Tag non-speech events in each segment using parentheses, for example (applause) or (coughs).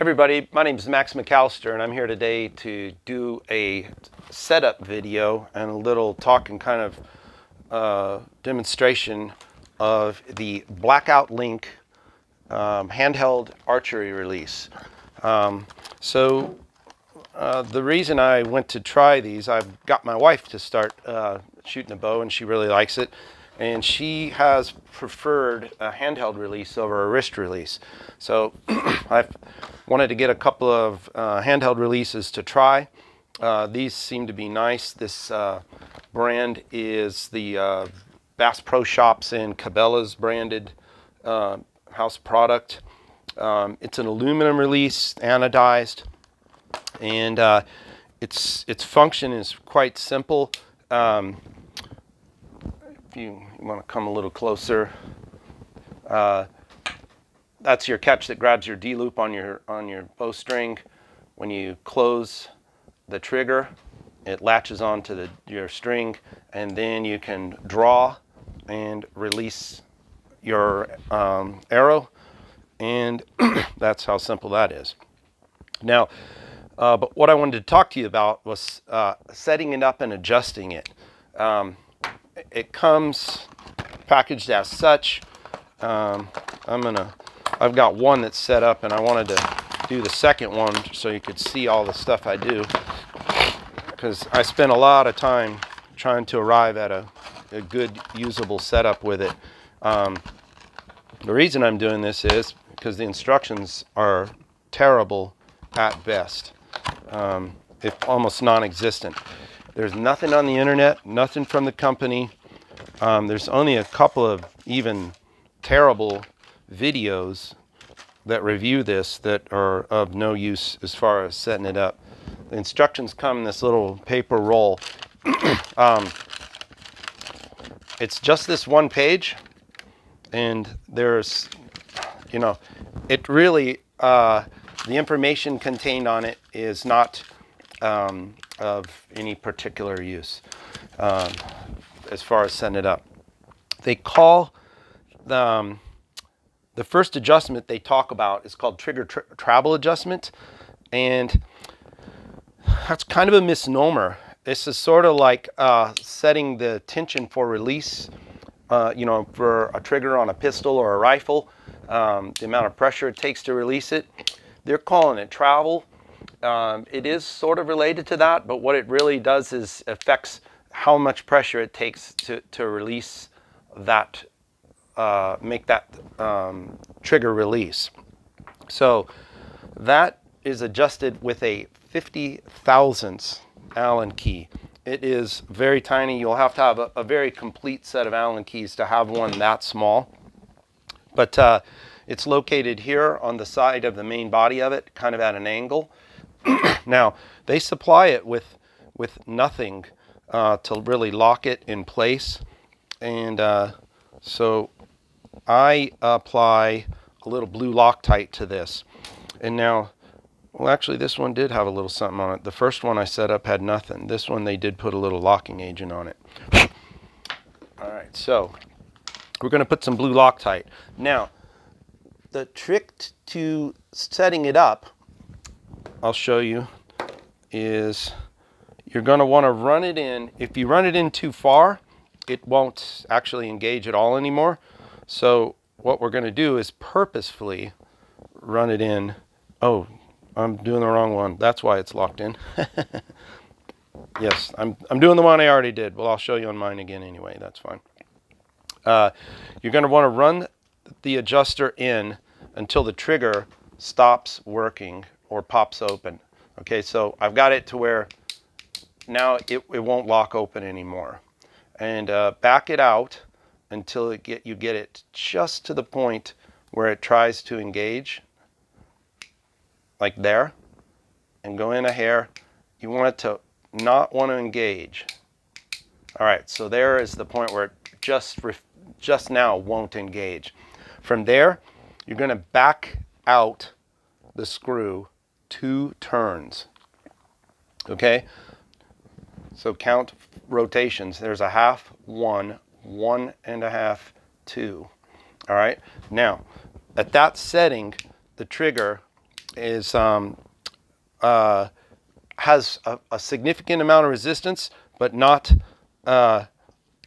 everybody, my name is Max McAllister and I'm here today to do a setup video and a little talk and kind of uh, demonstration of the Blackout Link um, handheld archery release. Um, so uh, the reason I went to try these, I've got my wife to start uh, shooting a bow and she really likes it and she has preferred a handheld release over a wrist release. So (clears throat) I've wanted to get a couple of uh, handheld releases to try. Uh, these seem to be nice. This uh, brand is the uh, Bass Pro Shops and Cabela's branded uh, house product. Um, it's an aluminum release, anodized, and its its function is quite simple. Um, if you want to come a little closer, uh, that's your catch that grabs your D loop on your on your bowstring. When you close the trigger, it latches onto the, your string, and then you can draw and release your um, arrow, and (clears throat) that's how simple that is. Now, uh, but what I wanted to talk to you about was uh, setting it up and adjusting it. Um, it comes packaged as such. Um, I'm gonna, I've got one that's set up and I wanted to do the second one so you could see all the stuff I do because I spent a lot of time trying to arrive at a, a good usable setup with it. Um, the reason I'm doing this is because the instructions are terrible at best, um, if almost non-existent. There's nothing on the internet, nothing from the company. Um, there's only a couple of even terrible videos that review this that are of no use as far as setting it up. The instructions come in this little paper roll. (clears throat) um, it's just this one page and there's, you know, it really, uh, the information contained on it is not um, of any particular use um, as far as setting it up. They call the, um, the first adjustment they talk about is called trigger tra travel adjustment. And that's kind of a misnomer. This is sort of like uh, setting the tension for release, uh, you know, for a trigger on a pistol or a rifle, um, the amount of pressure it takes to release it. They're calling it travel. Um, it is sort of related to that, but what it really does is affects how much pressure it takes to, to release that, uh, make that um, trigger release. So that is adjusted with a 50 thousandths Allen key. It is very tiny. You'll have to have a, a, very complete set of Allen keys to have one that small. But uh, it's located here on the side of the main body of it, kind of at an angle. (clears throat) now, they supply it with, with nothing uh, to really lock it in place. And uh, so I apply a little blue Loctite to this. And now, well, actually, this one did have a little something on it. The first one I set up had nothing. This one, they did put a little locking agent on it. All right, so we're going to put some blue Loctite. Now, the trick to setting it up, I'll show you, is you're going to want to run it in. If you run it in too far, it won't actually engage at all anymore. So what we're going to do is purposefully run it in. Oh, I'm doing the wrong one. That's why it's locked in. (laughs) yes, I'm, I'm doing the one I already did. Well, I'll show you on mine again anyway. That's fine. Uh, you're going to want to run the adjuster in until the trigger stops working or pops open. Okay, so I've got it to where now it, it won't lock open anymore. And uh, back it out until it get, you get it just to the point where it tries to engage, like there, and go in a hair. You want it to not want to engage. All right, so there is the point where it just, just now won't engage. From there, you're going to back out the screw two turns. Okay? So count rotations. There's a half, one, one and a half, two. All right? Now, at that setting, the trigger is um, uh, has a, a, significant amount of resistance, but not uh,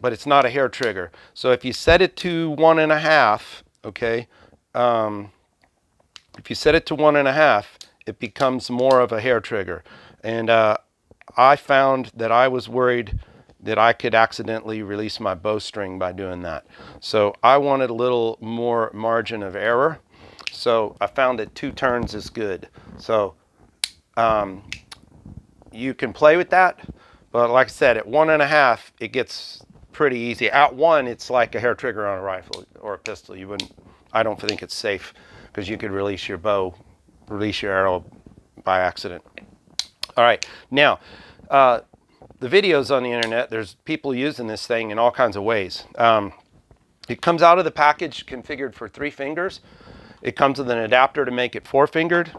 but it's not a hair trigger. So if you set it to one and a half, okay, um, if you set it to one and a half, it becomes more of a hair trigger. And uh, I found that I was worried that I could accidentally release my bowstring by doing that. So I wanted a little more margin of error. So I found that two turns is good. So um, you can play with that, but like I said, at one and a half, it gets pretty easy. At one, it's like a hair trigger on a rifle or a pistol. You wouldn't, I don't think it's safe because you could release your bow, release your arrow by accident. All right, now, uh, the videos on the internet, there's people using this thing in all kinds of ways. Um, it comes out of the package configured for three fingers. It comes with an adapter to make it four fingered.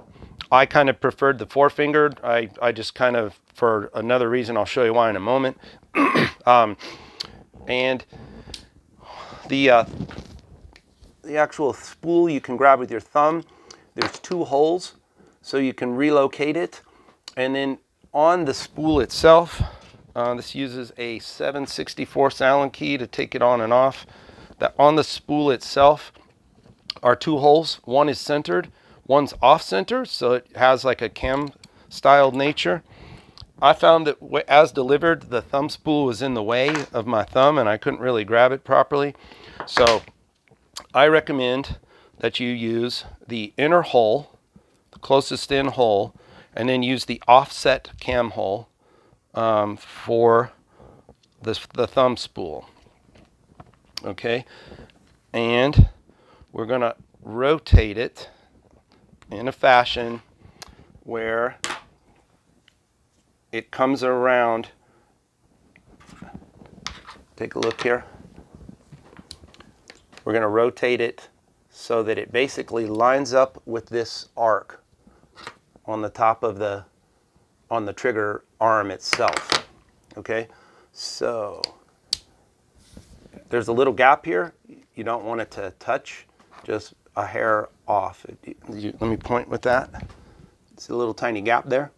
I kind of preferred the four fingered. I, I just kind of, for another reason, I'll show you why in a moment. (clears throat) um, and the, uh, the actual spool you can grab with your thumb. There's two holes so you can relocate it. And then on the spool itself, uh, this uses a 764 Allen key to take it on and off. That on the spool itself are two holes. One is centered, one's off center, so it has like a cam styled nature. I found that as delivered, the thumb spool was in the way of my thumb and I couldn't really grab it properly. So I recommend that you use the inner hole, the closest in hole, and then use the offset cam hole um, for the thumb spool. Okay, and we're going to rotate it in a fashion where it comes around. Take a look here. We're going to rotate it so that it basically lines up with this arc on the top of the on the trigger arm itself. Okay, so there's a little gap here. You don't want it to touch, just a hair off. Let me point with that. It's a little tiny gap there.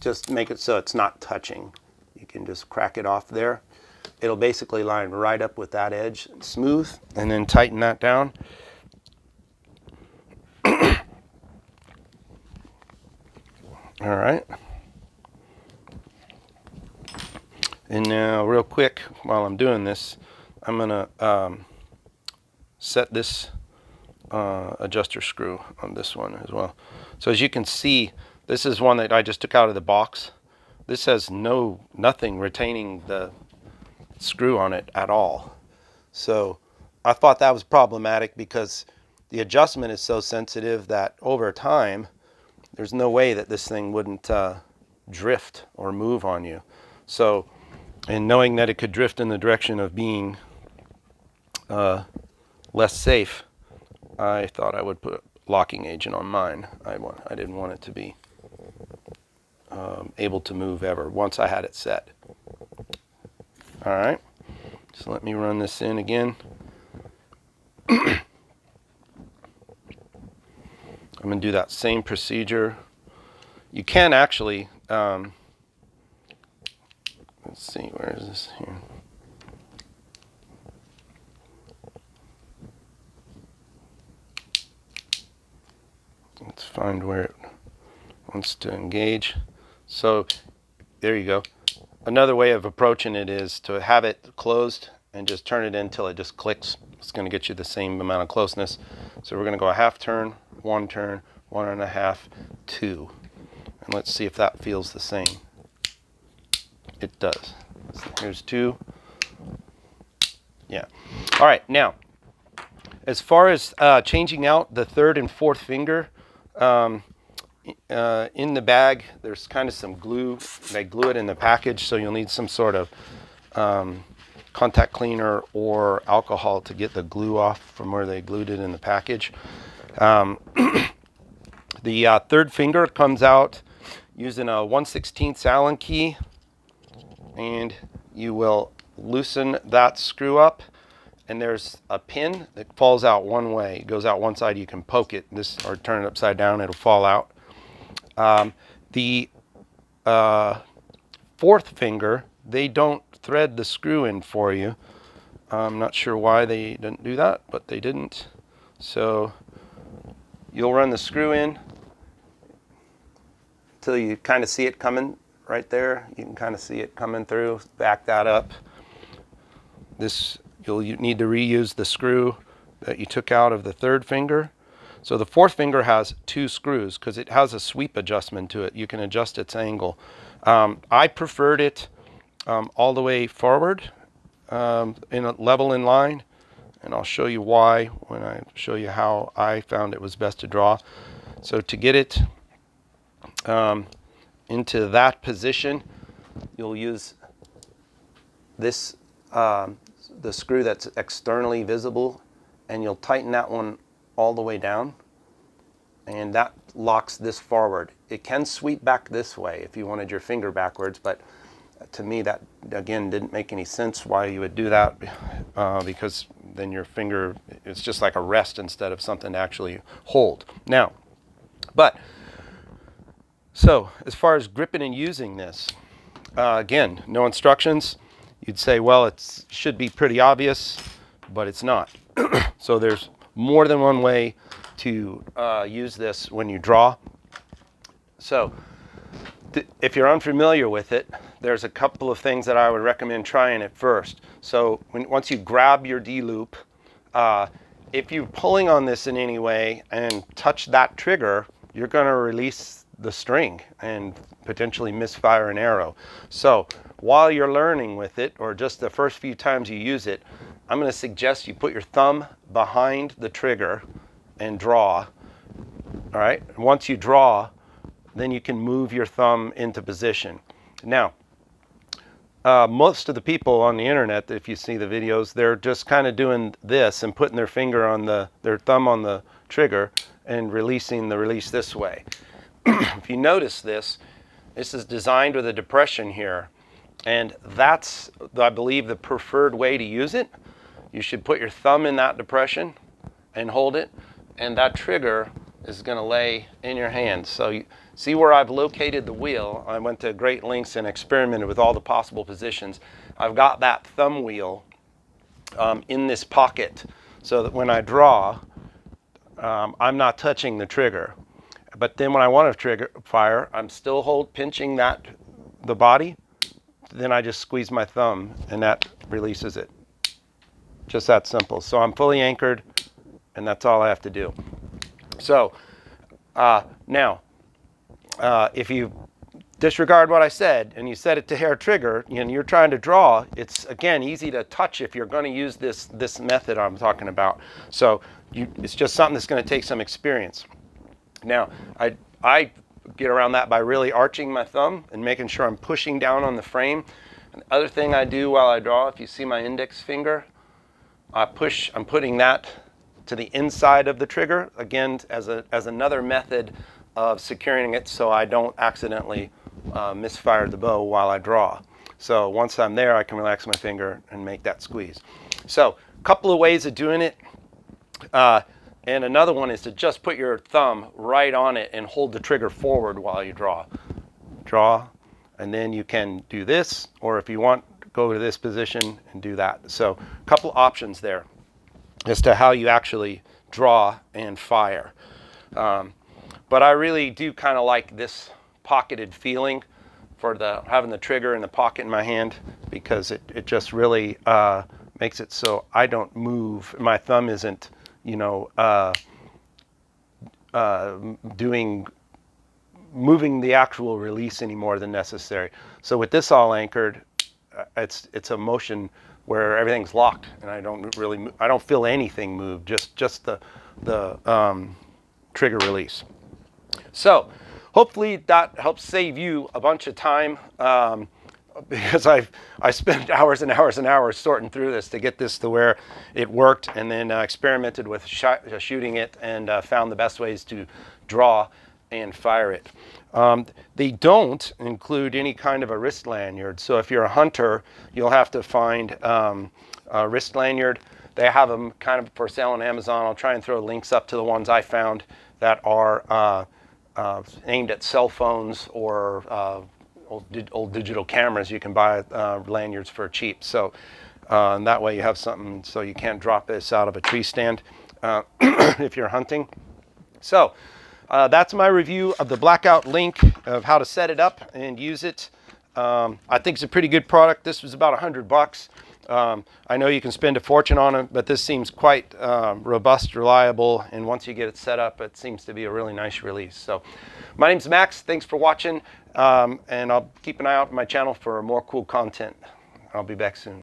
Just make it so it's not touching. You can just crack it off there. It'll basically line right up with that edge, smooth, and then tighten that down. All right. And now real quick, while I'm doing this, I'm gonna um, set this uh, adjuster screw on this one as well. So as you can see, this is one that I just took out of the box. This has no, nothing retaining the screw on it at all. So I thought that was problematic because the adjustment is so sensitive that over time, there's no way that this thing wouldn't uh, drift or move on you. So, and knowing that it could drift in the direction of being uh, less safe, I thought I would put a locking agent on mine. I, want, I didn't want it to be um, able to move ever once I had it set. All right, so let me run this in again. (clears throat) I'm going to do that same procedure. You can actually, um, let's see, where is this here? Let's find where it wants to engage. So there you go. Another way of approaching it is to have it closed and just turn it in until it just clicks. It's going to get you the same amount of closeness. So we're going to go a half turn, one turn, one and a half, two. And let's see if that feels the same. It does. Here's two. Yeah. All right, now, as far as uh, changing out the third and fourth finger, um, uh, in the bag, there's kind of some glue. They glue it in the package, so you'll need some sort of um, contact cleaner or alcohol to get the glue off from where they glued it in the package. Um, (coughs) the uh, third finger comes out using a 1 16th Allen key and you will loosen that screw up and there's a pin that falls out one way. It goes out one side. You can poke it this or turn it upside down. It'll fall out. Um, the uh, fourth finger, they don't thread the screw in for you. I'm not sure why they didn't do that, but they didn't. So you'll run the screw in until you kind of see it coming right there. You can kind of see it coming through. Back that up. This you'll need to reuse the screw that you took out of the third finger. So the fourth finger has two screws because it has a sweep adjustment to it. You can adjust its angle. Um, I preferred it um, all the way forward um, in a level in line and I'll show you why when I show you how I found it was best to draw. So to get it um, into that position, you'll use this, um, the screw that's externally visible, and you'll tighten that one all the way down, and that locks this forward. It can sweep back this way if you wanted your finger backwards, but to me that again didn't make any sense why you would do that uh, because then your finger it's just like a rest instead of something to actually hold. Now but so as far as gripping and using this uh, again no instructions. You'd say well it should be pretty obvious but it's not. (clears throat) So there's more than one way to uh, use this when you draw. So if you're unfamiliar with it, there's a couple of things that I would recommend trying at first. So when, once you grab your D-loop, uh, if you're pulling on this in any way and touch that trigger, you're going to release the string and potentially misfire an arrow. So while you're learning with it, or just the first few times you use it, I'm going to suggest you put your thumb behind the trigger and draw. All right. Once you draw, then you can move your thumb into position. Now, uh, most of the people on the internet, if you see the videos, they're just kind of doing this and putting their finger on the, their thumb on the trigger and releasing the release this way. (clears throat) if you notice this, this is designed with a depression here. And that's, I believe, the preferred way to use it. You should put your thumb in that depression and hold it. And that trigger is going to lay in your hand. So you, See where I've located the wheel. I went to great lengths and experimented with all the possible positions. I've got that thumb wheel um, in this pocket so that when I draw, um, I'm not touching the trigger. But then when I want to trigger fire, I'm still hold pinching that the body. Then I just squeeze my thumb and that releases it. Just that simple. So I'm fully anchored and that's all I have to do. So uh, now uh, if you disregard what I said and you set it to hair trigger and you're trying to draw, it's again easy to touch if you're going to use this this method I'm talking about. So you, it's just something that's going to take some experience. Now I I get around that by really arching my thumb and making sure I'm pushing down on the frame. And the other thing I do while I draw, if you see my index finger, I push. I'm putting that to the inside of the trigger again as a as another method of securing it so I don't accidentally uh, misfire the bow while I draw. So once I'm there, I can relax my finger and make that squeeze. So a couple of ways of doing it. Uh, and another one is to just put your thumb right on it and hold the trigger forward while you draw. Draw, and then you can do this, or if you want, go to this position and do that. So a couple options there as to how you actually draw and fire. Um, but I really do kind of like this pocketed feeling for the having the trigger in the pocket in my hand because it, it just really uh, makes it so I don't move. My thumb isn't, you know, uh, uh, doing moving the actual release any more than necessary. So with this all anchored, uh, it's it's a motion where everything's locked and I don't really I don't feel anything move. Just just the the um, trigger release. So hopefully that helps save you a bunch of time um, (laughs) because I've I spent (laughs) hours and hours and hours sorting through this to get this to where it worked and then uh, experimented with sh uh, shooting it and uh, found the best ways to draw and fire it. Um, they don't include any kind of a wrist lanyard. So if you're a hunter, you'll have to find um, a wrist lanyard They have them kind of for sale on Amazon. I'll try and throw links up to the ones I found that are uh, uh, aimed at cell phones or uh, old, old, digital cameras. You can buy uh, lanyards for cheap. So uh, and that way you have something so you can't drop this out of a tree stand uh, (clears throat) if you're hunting. So that's my review of the Blackout Link of how to set it up and use it. Um, I think it's a pretty good product. This was about a hundred bucks. Um, I know you can spend a fortune on it, but this seems quite um, robust, reliable, and once you get it set up, it seems to be a really nice release. So my name's Max. Thanks for watching, um, and I'll keep an eye out on my channel for more cool content. I'll be back soon.